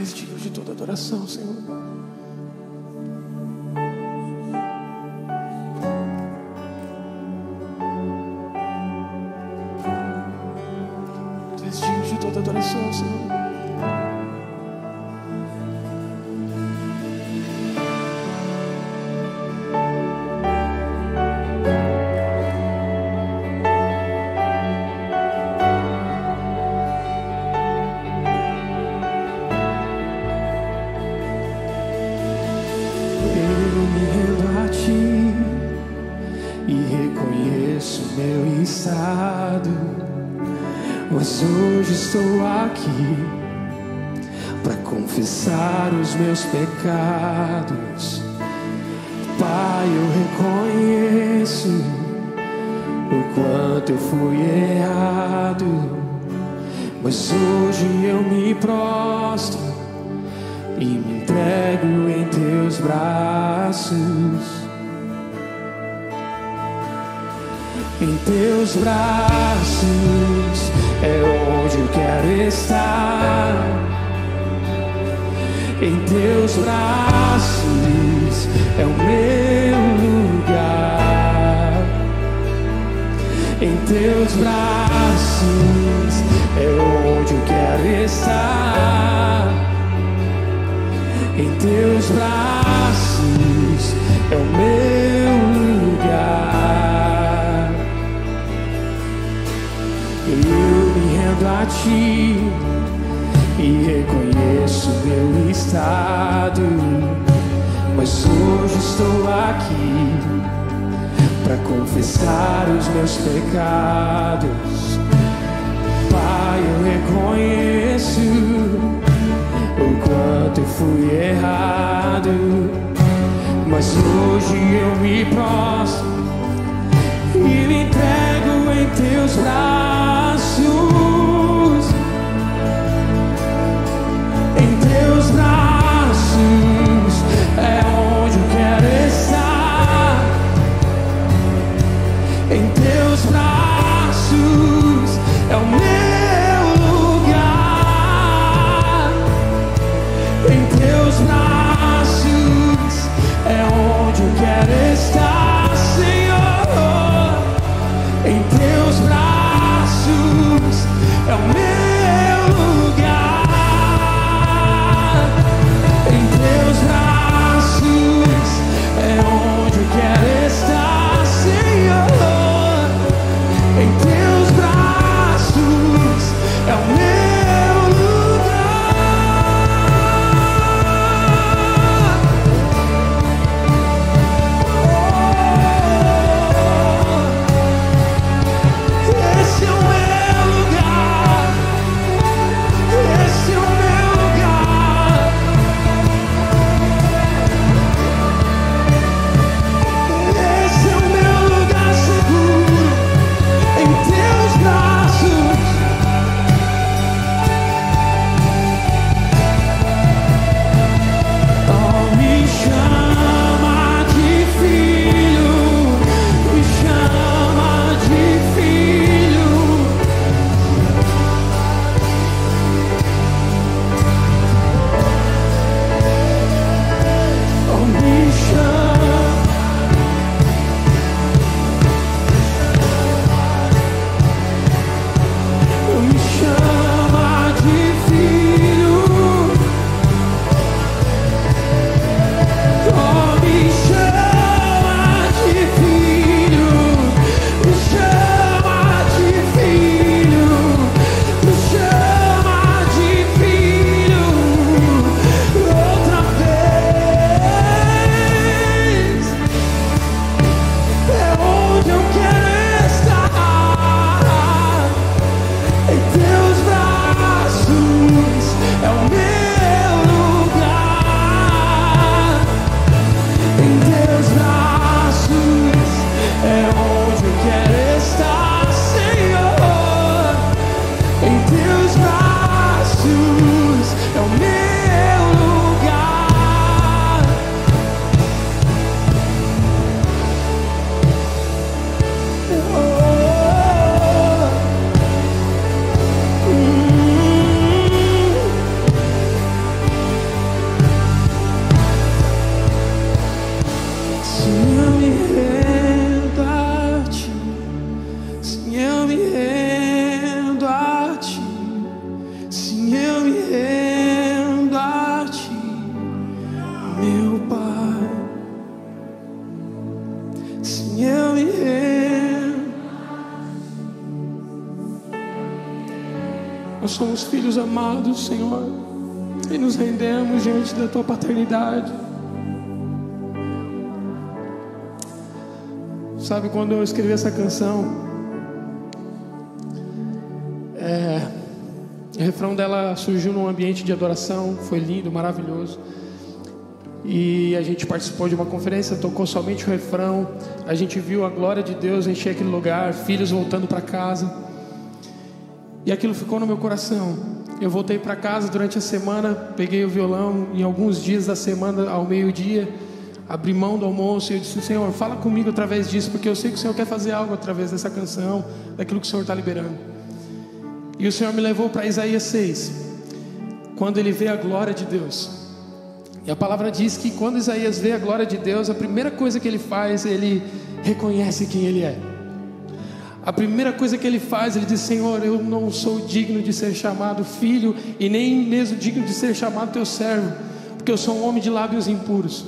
És digno de toda adoração, Senhor. Aqui para confessar os meus pecados. Pai, eu reconheço o quanto eu fui errado. Mas hoje eu me prostro e me entrego em teus braços. Em teus braços é onde eu quero estar. Em teus braços é o meu lugar. Em teus braços é onde eu quero estar. Em teus braços ti e reconheço meu estado. Mas hoje estou aqui para confessar os meus pecados. Pai, eu reconheço o quanto eu fui errado. Mas hoje eu me prostro somos filhos amados, Senhor, e nos rendemos diante da tua paternidade. Sabe, quando eu escrevi essa canção, é, o refrão dela surgiu num ambiente de adoração, foi lindo, maravilhoso. E a gente participou de uma conferência, tocou somente o refrão. A gente viu a glória de Deus encher aquele lugar, filhos voltando para casa. E aquilo ficou no meu coração. Eu voltei para casa durante a semana, peguei o violão em alguns dias da semana ao meio-dia, abri mão do almoço e eu disse: Senhor, fala comigo através disso, porque eu sei que o Senhor quer fazer algo através dessa canção, daquilo que o Senhor está liberando. E o Senhor me levou para Isaías 6, quando ele vê a glória de Deus. E a palavra diz que quando Isaías vê a glória de Deus, a primeira coisa que ele faz, ele reconhece quem ele é. A primeira coisa que ele faz, ele diz: Senhor, eu não sou digno de ser chamado filho e nem mesmo digno de ser chamado teu servo, porque eu sou um homem de lábios impuros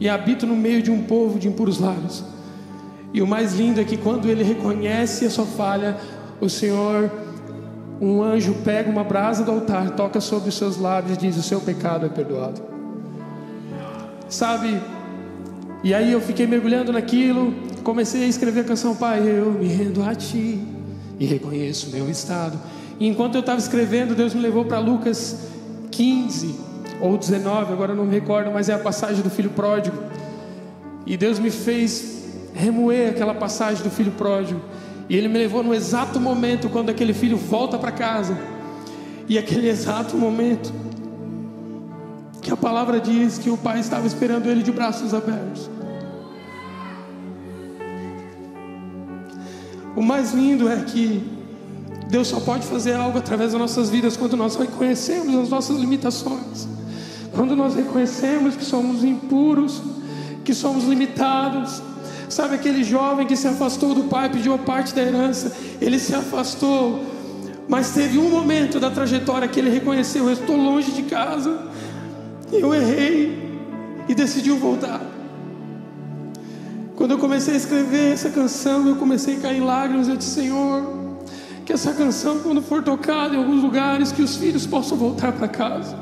e habito no meio de um povo de impuros lábios. E o mais lindo é que quando ele reconhece a sua falha, o Senhor, um anjo pega uma brasa do altar, toca sobre os seus lábios e diz: O seu pecado é perdoado. Sabe? E aí eu fiquei mergulhando naquilo, comecei a escrever a canção, Pai, eu me rendo a Ti e reconheço o meu estado. E enquanto eu estava escrevendo, Deus me levou para Lucas 15 ou 19, agora não me recordo, mas é a passagem do filho pródigo. E Deus me fez remoer aquela passagem do filho pródigo. E Ele me levou no exato momento quando aquele filho volta para casa. E aquele exato momento que a palavra diz que o pai estava esperando ele de braços abertos. O mais lindo é que Deus só pode fazer algo através das nossas vidas quando nós reconhecemos as nossas limitações, quando nós reconhecemos que somos impuros, que somos limitados. Sabe aquele jovem que se afastou do pai, pediu parte da herança, ele se afastou, mas teve um momento da trajetória que ele reconheceu: eu estou longe de casa, eu errei e decidiu voltar. Quando eu comecei a escrever essa canção, eu comecei a cair lágrimas. Eu disse, Senhor, que essa canção, quando for tocada em alguns lugares, que os filhos possam voltar para casa.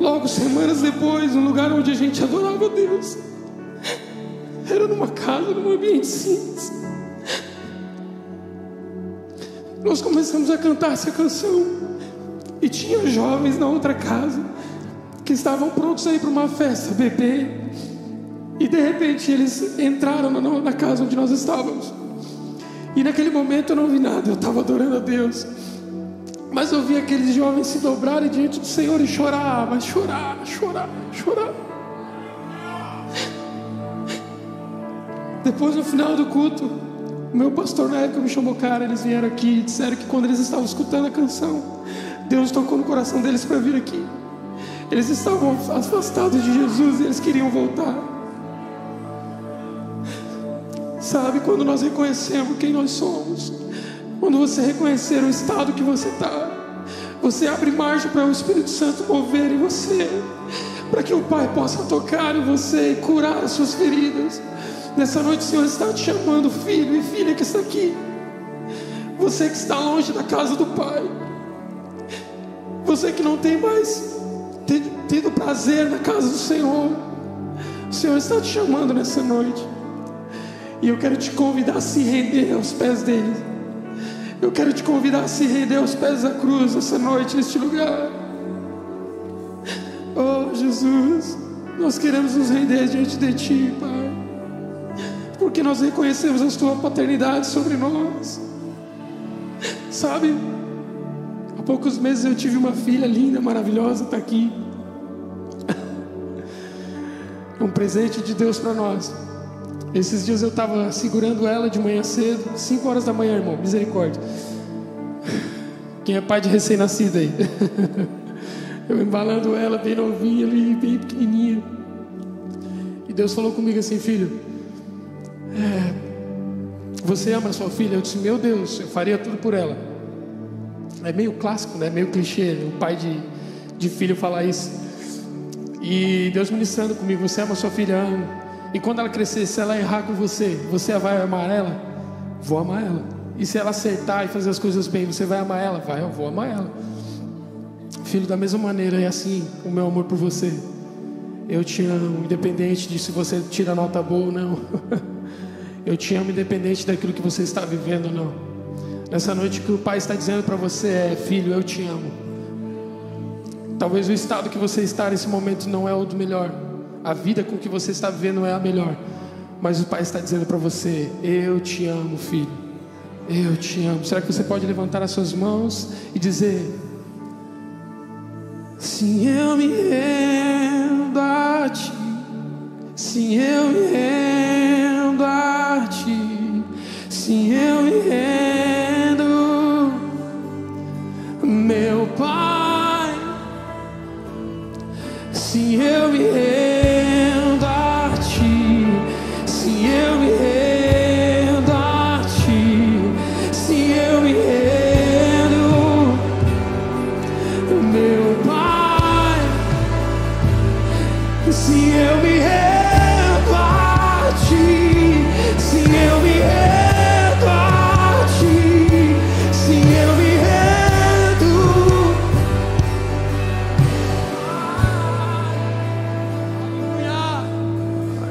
Logo, semanas depois, no lugar onde a gente adorava Deus, era numa casa, num ambiente simples. Nós começamos a cantar essa canção e tinha jovens na outra casa que estavam prontos a ir para uma festa, beber. E de repente eles entraram na, casa onde nós estávamos. E naquele momento eu não vi nada, eu estava adorando a Deus. Mas eu vi aqueles jovens se dobrarem diante do Senhor e chorar, mas chorar, chorar, chorar. Depois no final do culto, o meu pastor na época me chamou, cara, eles vieram aqui e disseram que quando eles estavam escutando a canção, Deus tocou no coração deles para vir aqui. Eles estavam afastados de Jesus e eles queriam voltar. Sabe, quando nós reconhecemos quem nós somos, quando você reconhecer o estado que você está, você abre margem para o Espírito Santo mover em você, para que o Pai possa tocar em você e curar as suas feridas. Nessa noite o Senhor está te chamando, filho e filha que está aqui. Você que está longe da casa do Pai. Você que não tem mais tido prazer na casa do Senhor. O Senhor está te chamando nessa noite. E eu quero te convidar a se render aos pés dele. Eu quero te convidar a se render aos pés da cruz essa noite, neste lugar. Oh Jesus, nós queremos nos render diante de Ti, Pai. Porque nós reconhecemos a Tua paternidade sobre nós. Sabe, há poucos meses eu tive uma filha linda, maravilhosa, está aqui. Um presente de Deus para nós. Esses dias eu estava segurando ela de manhã cedo, 5 horas da manhã, irmão, misericórdia. Quem é pai de recém-nascido aí? Eu embalando ela bem novinha ali, bem pequenininha. E Deus falou comigo assim, filho, é, você ama sua filha? Eu disse, meu Deus, eu faria tudo por ela. É meio clássico, né? Meio clichê, o pai de, de filho falar isso. E Deus ministrando comigo, você ama sua filha? Amo. E quando ela crescer, se ela errar com você, você vai amar ela? Vou amar ela. E se ela acertar e fazer as coisas bem, você vai amar ela? Vai, eu vou amar ela. Filho, da mesma maneira é assim o meu amor por você. Eu te amo, independente de se você tira nota boa ou não. Eu te amo, independente daquilo que você está vivendo ou não. Nessa noite, que o Pai está dizendo para você é: Filho, eu te amo. Talvez o estado que você está nesse momento não é o do melhor. A vida com que você está vivendo é a melhor. Mas o Pai está dizendo para você: Eu te amo, filho. Eu te amo. Será que você pode levantar as suas mãos e dizer: Sim, eu me rendo a ti. Sim, eu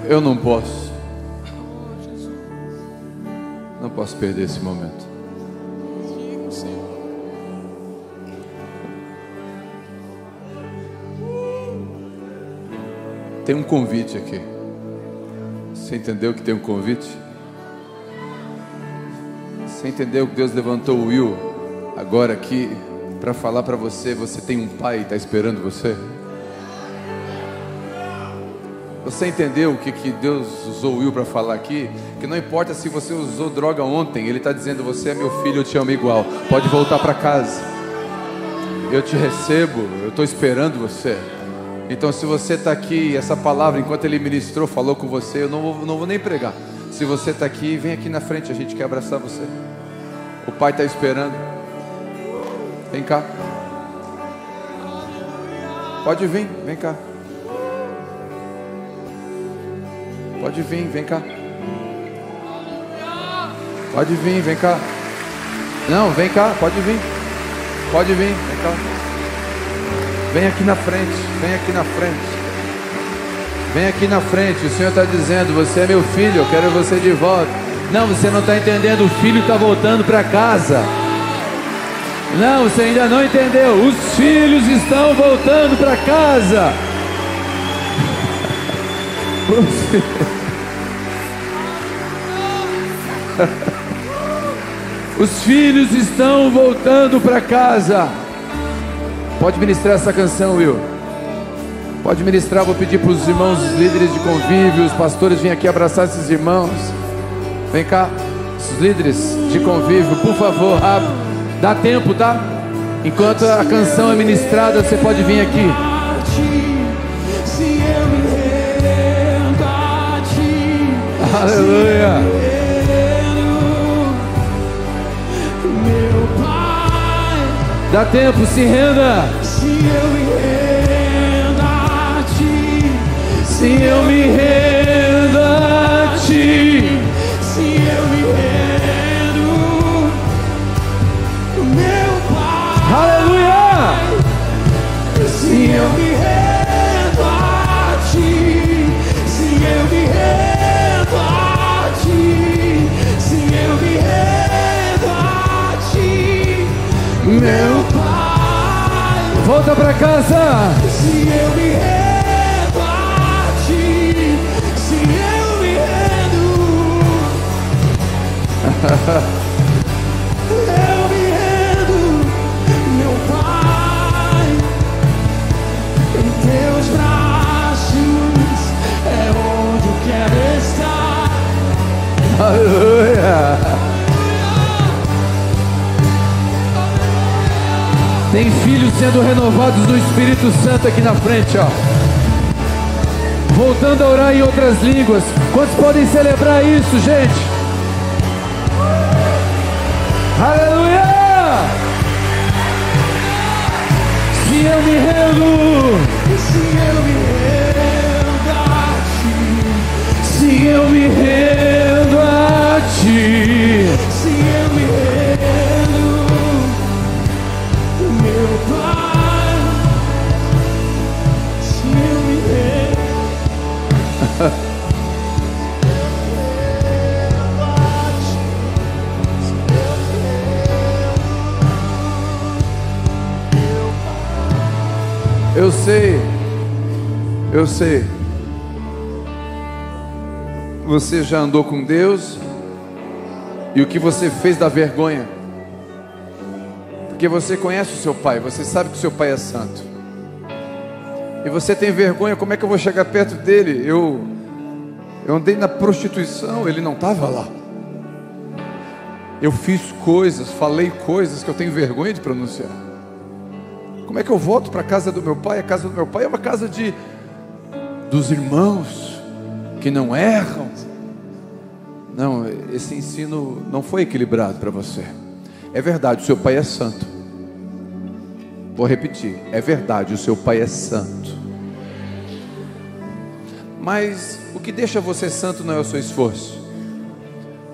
Eu não posso. Não posso perder esse momento. Tem um convite aqui. Você entendeu que tem um convite? Você entendeu que Deus levantou o Will agora aqui para falar para você, você tem um pai está esperando você? Você entendeu o que, que Deus usou Will para falar aqui? Que não importa se você usou droga ontem, Ele está dizendo: Você é meu filho, eu te amo igual. Pode voltar para casa. Eu te recebo, eu estou esperando você. Então, se você está aqui, essa palavra, enquanto Ele ministrou, falou com você, eu não vou, não vou nem pregar. Se você está aqui, vem aqui na frente, a gente quer abraçar você. O Pai está esperando. Vem cá. Pode vir, vem cá. Pode vir, vem cá. Pode vir, vem cá. Não, vem cá, pode vir. Pode vir, vem cá. Vem aqui na frente, vem aqui na frente. Vem aqui na frente, o Senhor está dizendo: Você é meu filho, eu quero você de volta. Não, você não está entendendo, o filho está voltando para casa. Não, você ainda não entendeu. Os filhos estão voltando para casa. Os Os filhos estão voltando para casa. Pode ministrar essa canção, Will. Pode ministrar, vou pedir para os irmãos, os líderes de convívio, os pastores, vir aqui abraçar esses irmãos. Vem cá, os líderes de convívio, por favor, rápido. Dá tempo, tá? Enquanto a canção é ministrada, você pode vir aqui. Aleluia. Dá tempo, se renda. se eu me rendo a ti. Se eu me rendo a ti. Se eu me rendo, meu Pai, Aleluia. se eu me rendo a ti, se eu me rendo a ti, se eu me rendo a ti, meu Volta para casa. se eu me rendo a ti, se eu me rendo. Eu me rendo, meu Pai, em teus braços é onde eu quero estar. Aleluia. Tem filhos sendo renovados do Espírito Santo aqui na frente, ó. Voltando a orar em outras línguas. Quantos podem celebrar isso, gente? Aleluia! Se eu me rendo, Se eu me rendo a ti, se eu me rendo a ti. Eu sei, eu sei. Você já andou com Deus e o que você fez da vergonha. Porque você conhece o seu pai, você sabe que o seu pai é santo. E você tem vergonha, como é que eu vou chegar perto dele? Eu eu andei na prostituição, ele não estava lá. Eu fiz coisas, falei coisas que eu tenho vergonha de pronunciar. Como é que eu volto para a casa do meu pai? A casa do meu pai é uma casa de dos irmãos que não erram. Não, esse ensino não foi equilibrado para você. É verdade, o seu pai é santo. Vou repetir, é verdade, o seu pai é santo. Mas o que deixa você santo não é o seu esforço.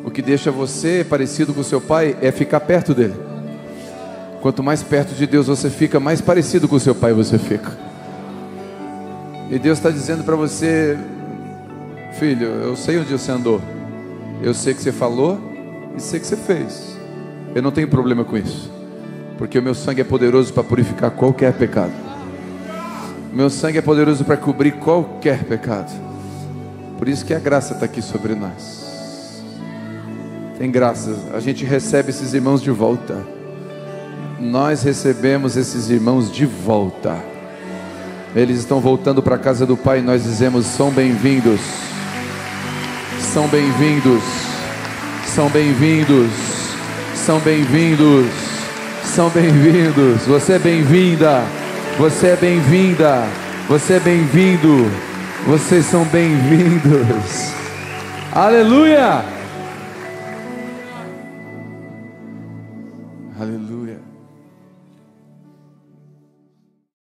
O que deixa você parecido com o seu pai é ficar perto dele. Quanto mais perto de Deus você fica, mais parecido com o seu pai você fica. E Deus está dizendo para você, filho, eu sei onde você andou, eu sei que você falou e sei que você fez. Eu não tenho problema com isso, porque o meu sangue é poderoso para purificar qualquer pecado. O meu sangue é poderoso para cobrir qualquer pecado. Por isso que a graça está aqui sobre nós. Tem graça, a gente recebe esses irmãos de volta. Nós recebemos esses irmãos de volta. Eles estão voltando para a casa do Pai e nós dizemos: são bem-vindos. São bem-vindos. São bem-vindos. São bem-vindos. São bem-vindos. Você é bem-vinda. Você é bem-vinda. Você é bem-vindo. Vocês são bem-vindos. Aleluia!